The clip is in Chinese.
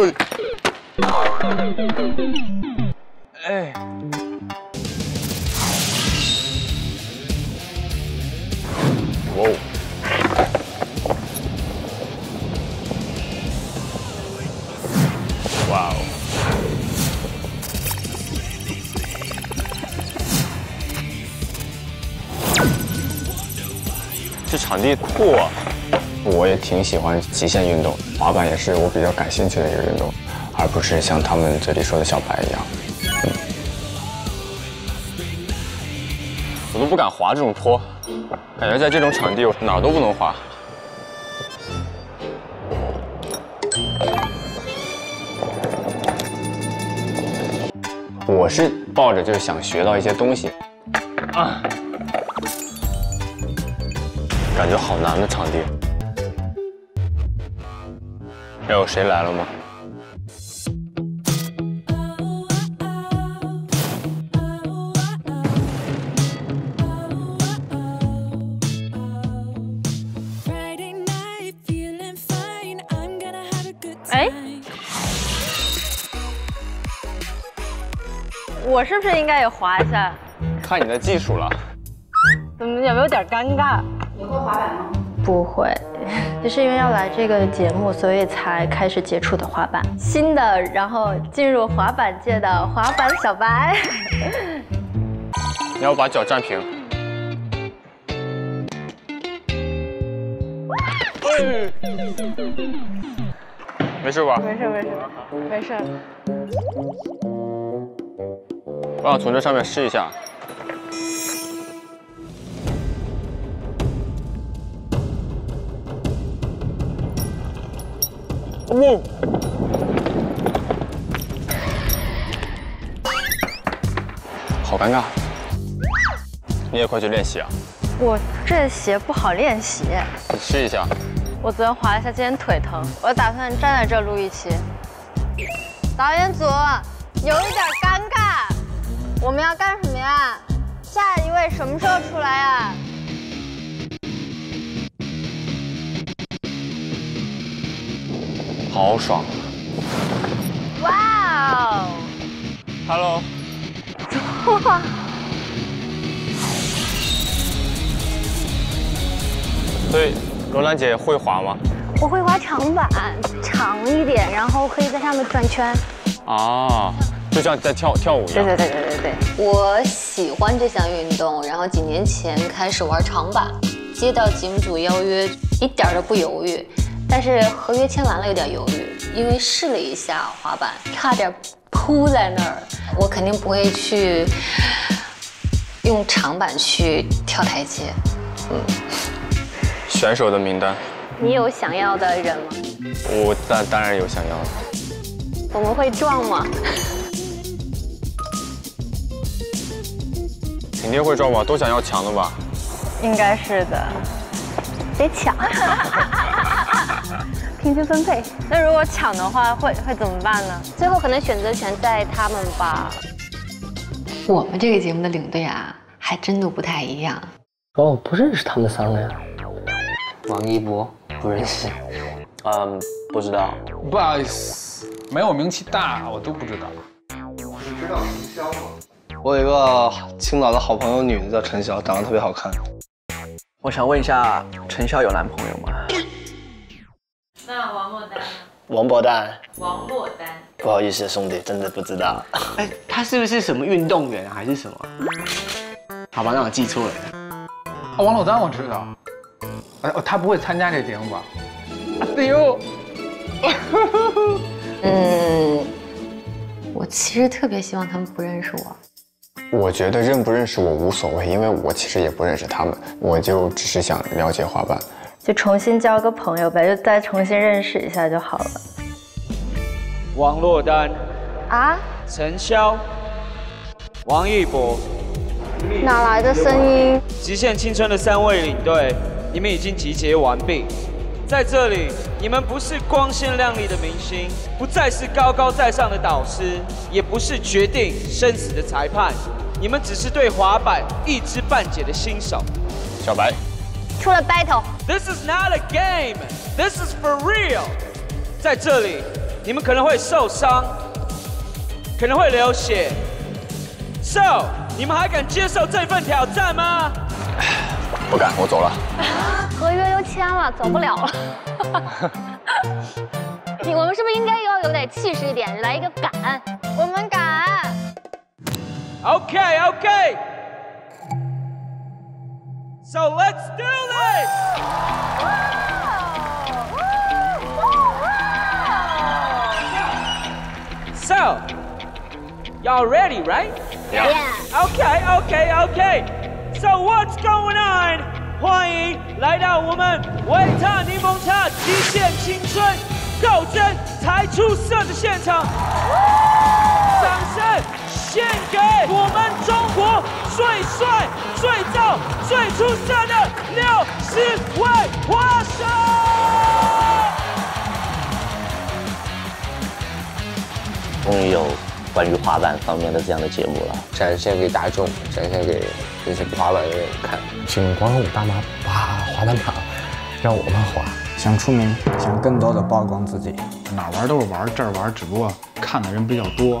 哎。哇哦！哇哦！这场地酷啊！我也挺喜欢极限运动，滑板也是我比较感兴趣的一个运动，而不是像他们嘴里说的小白一样。我都不敢滑这种坡，感觉在这种场地我哪儿都不能滑。我是抱着就是想学到一些东西，啊，感觉好难的场地。还有谁来了吗？哎，我是不是应该也滑一下？看你的技术了。怎么有没有点尴尬？你会滑板吗？不会，就是因为要来这个节目，所以才开始接触的滑板。新的，然后进入滑板界的滑板小白。你要把脚站平。没事吧？没事没事没事。我想从这上面试一下。哇！好尴尬。你也快去练习啊！我这鞋不好练习。你试一下。我昨天滑了一下，今天腿疼。我打算站在这录一期。导演组有一点尴尬，我们要干什么呀？下一位什么时候出来呀？好爽！哇哦！Hello。哇！所以罗兰姐会滑吗？我会滑长板，长一点，然后可以在上面转圈。啊，就像在跳跳舞一样。对对对对对对。我喜欢这项运动，然后几年前开始玩长板，接到节目组邀约，一点都不犹豫。但是合约签完了，有点犹豫，因为试了一下滑板，差点扑在那儿。我肯定不会去用长板去跳台阶。嗯。选手的名单，你有想要的人吗？我当当然有想要的。我们会撞吗？肯定会撞吧，都想要强的吧？应该是的。得抢。平均分配。那如果抢的话，会会怎么办呢？最后可能选择权在他们吧。我们这个节目的领队啊，还真的不太一样。哦，不认识他们三个呀。王一博不认识。嗯，不知道。不好意思，没有名气大，我都不知道。你知道陈潇吗？我有一个青岛的好朋友，女的叫陈潇，长得特别好看。我想问一下，陈潇有男朋友吗？王珞丹。王珞丹。不好意思，兄弟，真的不知道。哎，他是不是什么运动员还是什么？好吧，那我记错了。哦，王珞丹我知道。哎，他不会参加这节目吧？哎呦！嗯，我其实特别希望他们不认识我。我觉得认不认识我无所谓，因为我其实也不认识他们，我就只是想了解滑板。就重新交个朋友呗，就再重新认识一下就好了。王珞丹，啊？陈潇，王一博，哪来的声音？极限青春的三位领队，你们已经集结完毕。在这里，你们不是光鲜亮丽的明星，不再是高高在上的导师，也不是决定生死的裁判，你们只是对滑板一知半解的新手。小白。出了 battle。This is not a game. This is for real. 在这里，你们可能会受伤，可能会流血。So，你们还敢接受这份挑战吗？不敢，我走了。合约都签了，走不了了。你我们是不是应该要有点气势一点，来一个敢？我们敢。OK OK。So let's do this. So, y'all ready, right? Yeah. Okay, okay, okay. So what's going on? 欢迎来到我们维他柠檬茶极限青春斗争才出色的现场，掌声 献给我们中国最帅、最燥、最出色的六十位花手！终于有关于滑板方面的这样的节目了，展现给大众，展现给那些滑板的人看。请广场舞大妈把滑板场让我们滑。想出名，想更多的曝光自己。哪玩都是玩，这儿玩只不过看的人比较多。